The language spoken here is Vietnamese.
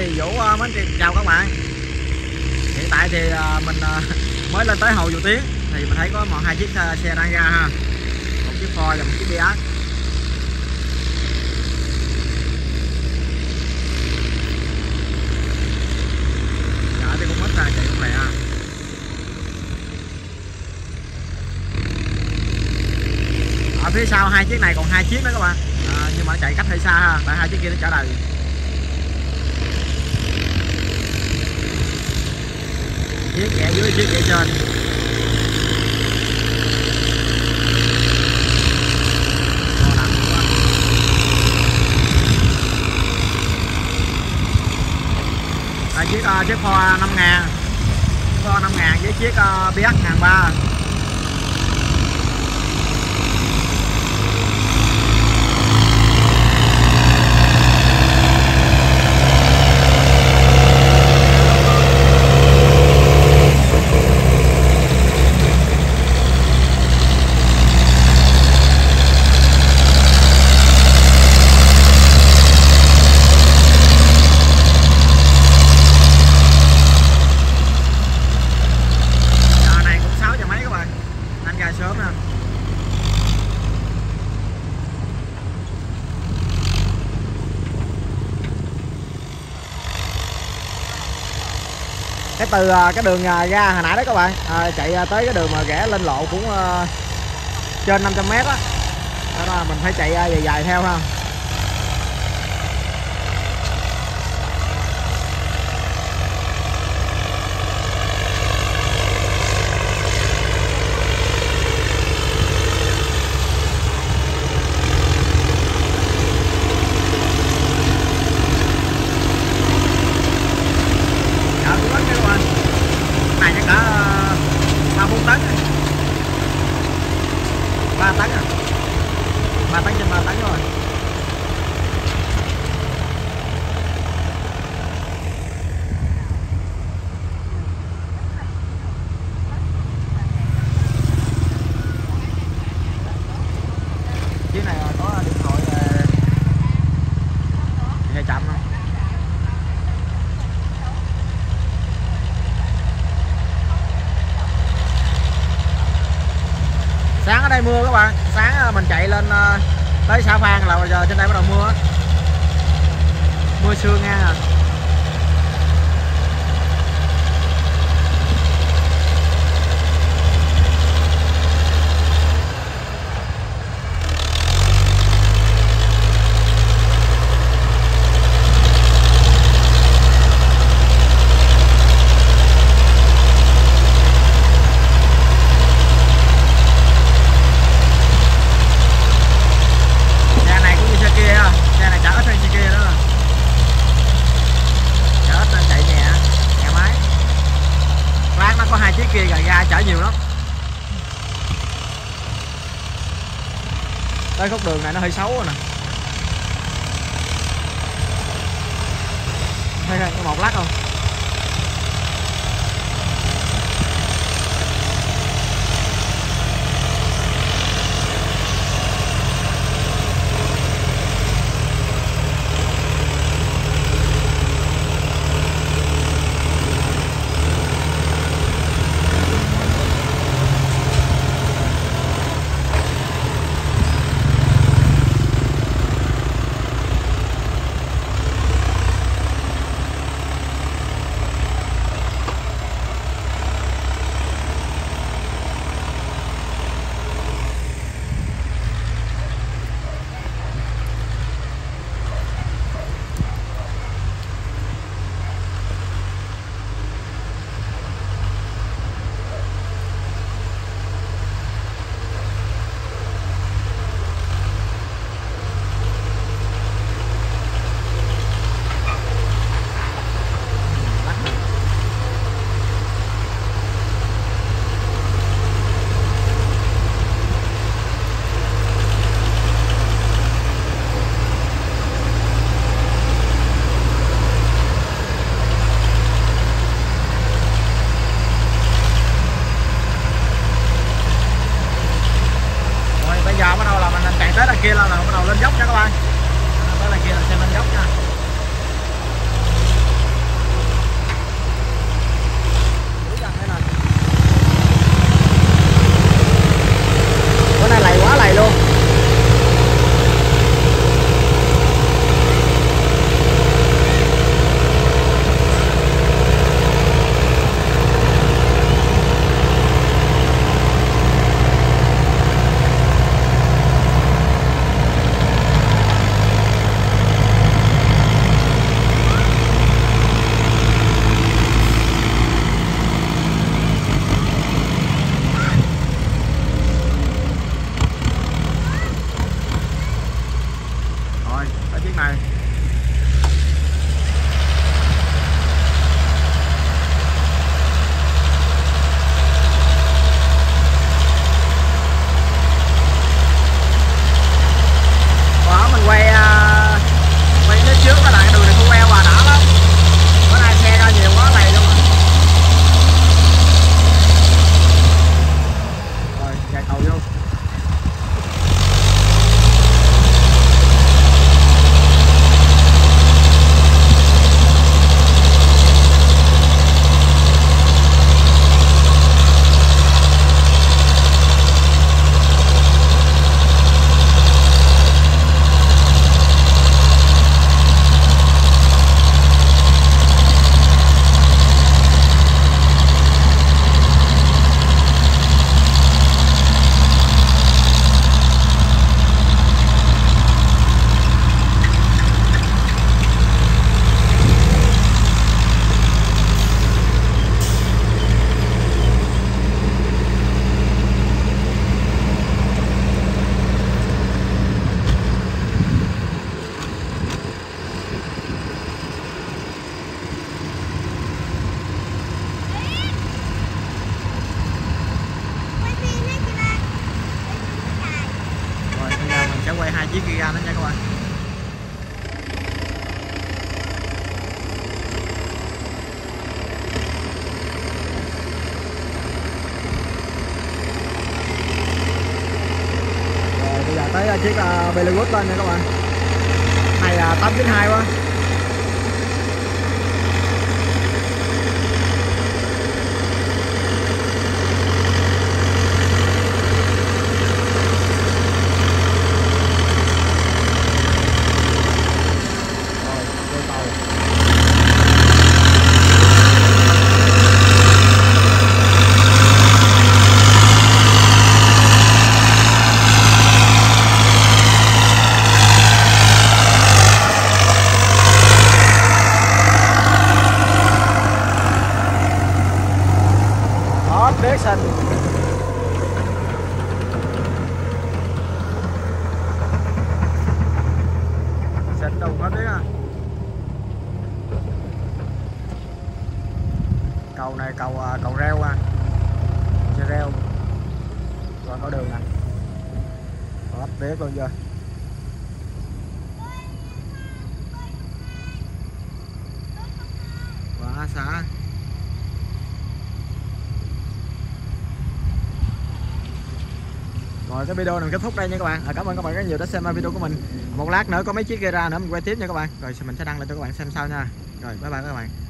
À, chào các bạn. Hiện tại thì à, mình à, mới lên tới hồ Dầu Tiến. Thì mình thấy có một hai chiếc xe đang ra ha. Một chiếc Ford và một chiếc Biat chở thì cũng ít ra chạy cũng lẹ ở phía sau hai chiếc này còn hai chiếc nữa các bạn. À, nhưng mà chạy cách hơi xa ha tại hai chiếc kia nó chở đầy. Chiếc kẻ dưới chiếc kẻ trên Đây, chiếc uh, chiếc kho 5 ngàn kho 5 ngàn với chiếc à, uh, BX ngàn ba giờ này cũng sáu giờ mấy các bạn anh ra sớm nè cái từ à, cái đường à, ra hồi nãy đó các bạn. À, chạy à, tới cái đường mà rẽ lên lộ cũng uh, trên 500 mét á. Đó là mình phải chạy dài dài theo ha Dạ cũng ít nha các bạn Này chắc cả ba bốn tấn rồi ba tấn à ba tấn trên ba tấn rồi chiếc này có điện thoại ờ, hay chậm không sáng ở đây mưa các bạn sáng ờ, mình chạy lên ờ, tới xã Phan là giờ trên đây bắt đầu mưa mưa sương nha à. xe này cũng như xe kia ha xe này chở ít hơn xe kia nữa chở ít hơn chạy nhẹ nhẹ máy lát nó có hai chiếc kia gà ga chở nhiều lắm. Tới khúc đường này nó hơi xấu rồi nè. Thấy không có một lát không rồi bây giờ bắt đầu là mình chạy chiếc kia ra nữa nha các bạn. Rồi bây giờ tới uh, chiếc uh, Bellywood lên nha các bạn. Này là 892 quá. Xịn đồng hết đấy à. Cầu này cầu à, cầu reo à. Xe reo. Rồi, có đường này hot tế luôn chưa quá xa rồi cái video này kết thúc đây nha các bạn. À, cảm ơn các bạn rất nhiều đã xem video của mình. Một lát nữa có mấy chiếc gây ra nữa mình quay tiếp nha các bạn. Rồi mình sẽ đăng lên cho các bạn xem sau nha. Rồi bye bye các bạn.